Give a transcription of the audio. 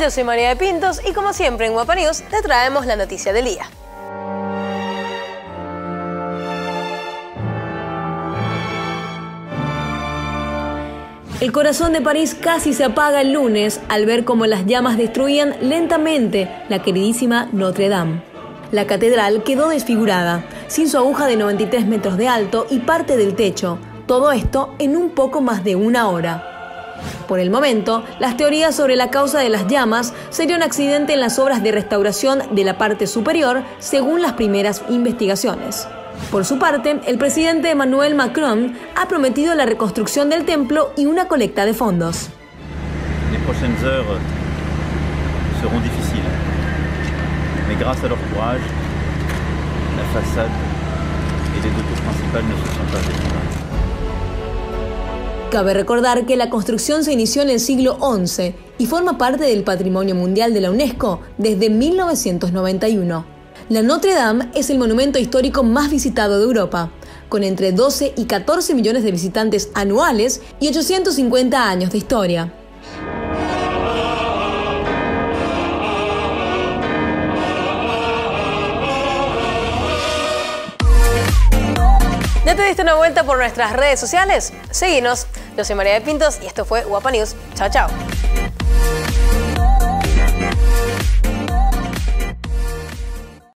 Yo soy María de Pintos y como siempre en Guapa te traemos la noticia del día. El corazón de París casi se apaga el lunes al ver cómo las llamas destruían lentamente la queridísima Notre Dame. La catedral quedó desfigurada, sin su aguja de 93 metros de alto y parte del techo, todo esto en un poco más de una hora. Por el momento, las teorías sobre la causa de las llamas sería un accidente en las obras de restauración de la parte superior, según las primeras investigaciones. Por su parte, el presidente Emmanuel Macron ha prometido la reconstrucción del templo y una colecta de fondos. La principales se. Cabe recordar que la construcción se inició en el siglo XI y forma parte del Patrimonio Mundial de la UNESCO desde 1991. La Notre Dame es el monumento histórico más visitado de Europa, con entre 12 y 14 millones de visitantes anuales y 850 años de historia. ¿No te diste una vuelta por nuestras redes sociales? Seguinos. Yo soy María de Pintos y esto fue Guapa News. Chao, chao.